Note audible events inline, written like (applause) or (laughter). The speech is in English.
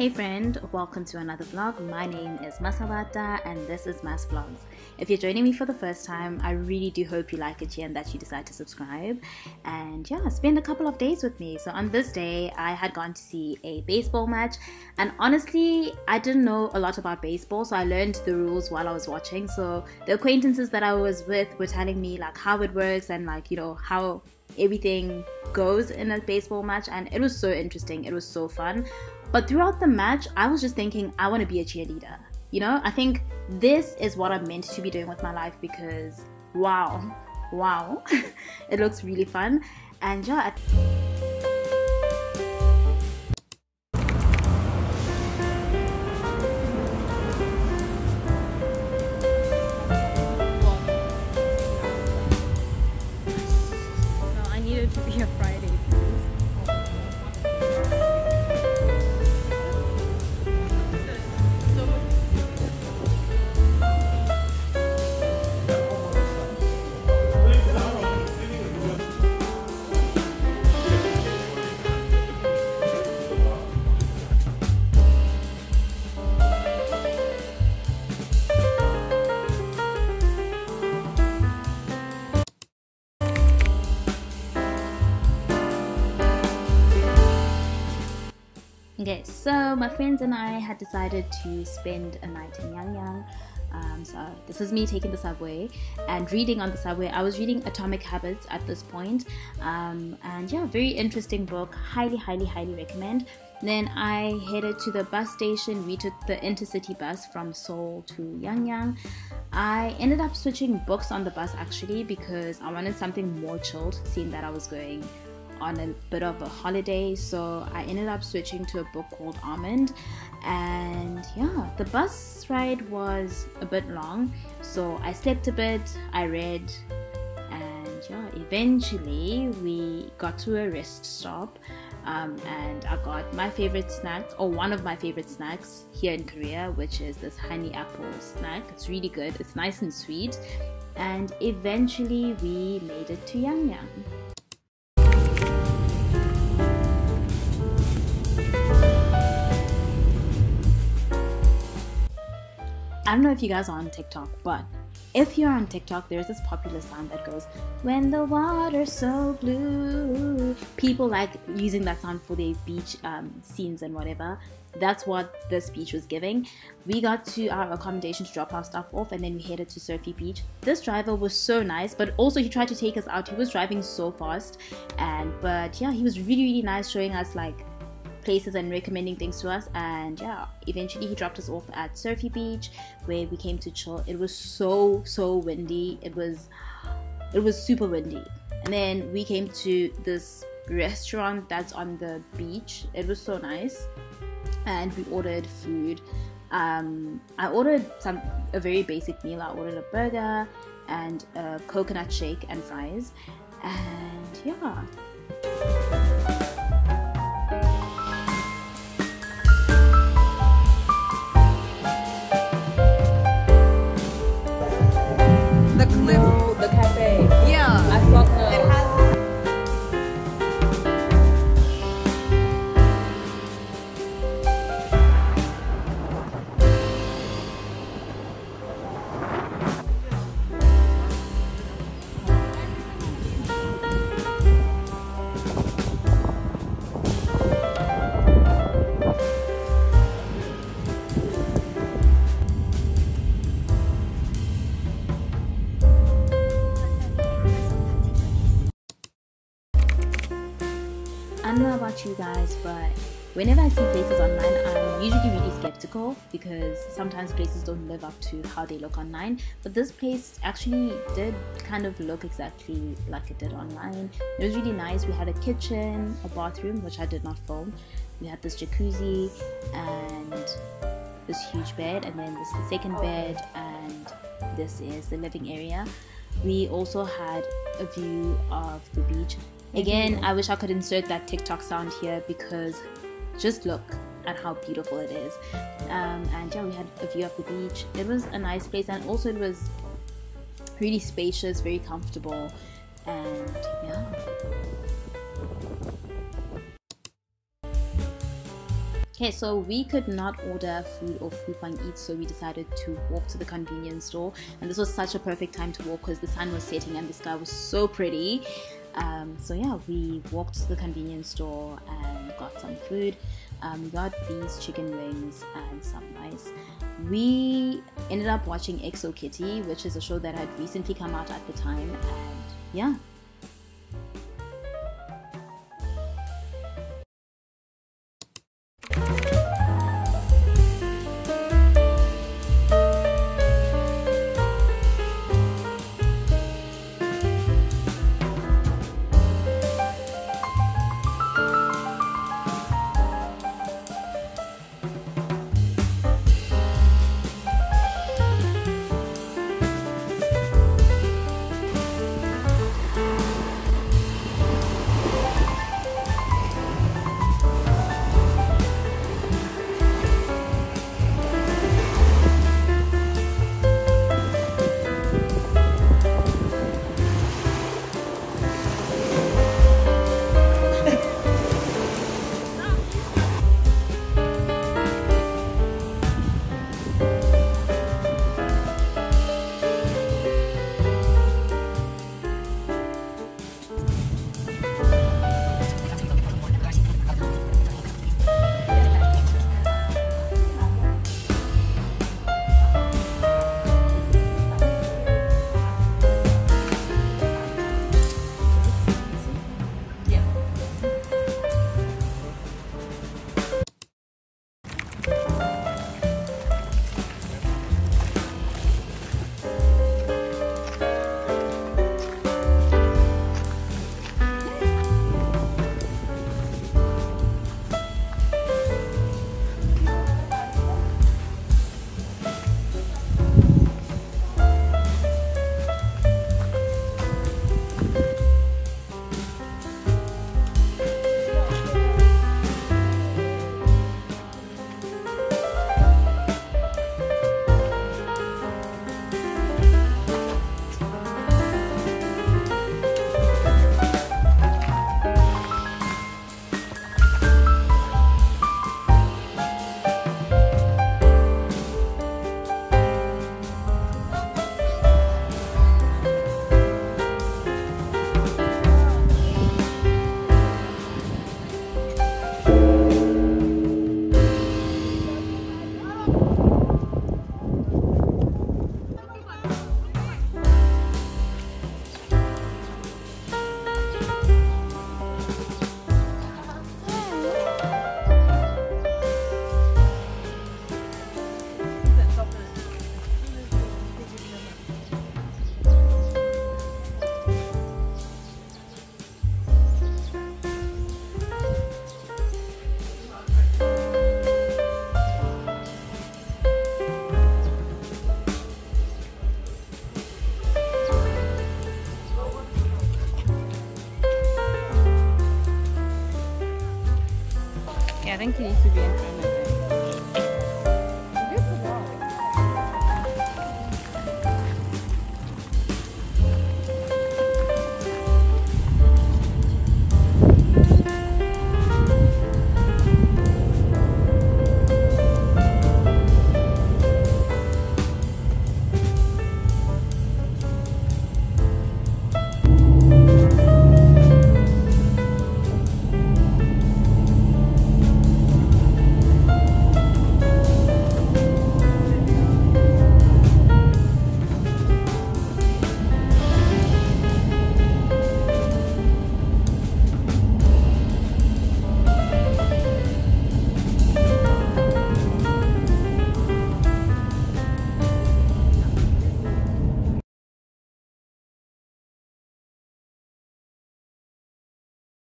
Hey friend, welcome to another vlog. My name is Masawata and this is Mas Vlogs. If you're joining me for the first time, I really do hope you like it here and that you decide to subscribe. And yeah, spend a couple of days with me. So on this day, I had gone to see a baseball match and honestly, I didn't know a lot about baseball, so I learned the rules while I was watching. So the acquaintances that I was with were telling me like how it works and like, you know, how everything goes in a baseball match and it was so interesting. It was so fun. But throughout the match, I was just thinking, I want to be a cheerleader. You know, I think this is what I'm meant to be doing with my life because wow, wow, (laughs) it looks really fun. And yeah, Okay, so my friends and I had decided to spend a night in Yang Yang. Um, so this is me taking the subway and reading on the subway. I was reading Atomic Habits at this point, um, and yeah, very interesting book. Highly, highly, highly recommend. Then I headed to the bus station. We took the intercity bus from Seoul to Yang Yang. I ended up switching books on the bus actually because I wanted something more chilled, seeing that I was going on a bit of a holiday, so I ended up switching to a book called Almond. And yeah, the bus ride was a bit long, so I slept a bit, I read, and yeah, eventually we got to a rest stop. Um, and I got my favorite snack, or one of my favorite snacks here in Korea, which is this honey apple snack. It's really good, it's nice and sweet. And eventually we made it to Yang I don't know if you guys are on TikTok, but if you're on TikTok, there's this popular sound that goes, When the water's so blue. People like using that sound for their beach um, scenes and whatever. That's what this beach was giving. We got to our accommodation to drop our stuff off and then we headed to Surfy Beach. This driver was so nice, but also he tried to take us out. He was driving so fast. And but yeah, he was really, really nice showing us like places and recommending things to us. And yeah eventually he dropped us off at surfy beach where we came to chill. It was so so windy. It was it was super windy. And then we came to this restaurant that's on the beach. It was so nice. And we ordered food. Um, i ordered some a very basic meal. I ordered a burger and a coconut shake and fries. And yeah about you guys, but whenever I see places online, I'm usually really skeptical because sometimes places don't live up to how they look online. But this place actually did kind of look exactly like it did online. It was really nice. We had a kitchen, a bathroom, which I did not film. We had this jacuzzi and this huge bed, and then this is the second bed, and this is the living area. We also had a view of the beach Again, I wish I could insert that TikTok sound here because just look at how beautiful it is. Um, and yeah, we had a view of the beach. It was a nice place, and also it was really spacious, very comfortable, and yeah. Okay, so we could not order food or Coupang Eat, so we decided to walk to the convenience store. And this was such a perfect time to walk because the sun was setting and the sky was so pretty. Um, so yeah, we walked to the convenience store and got some food. Um, we got these chicken wings and some rice. We ended up watching XO Kitty, which is a show that had recently come out at the time, and yeah, Yeah,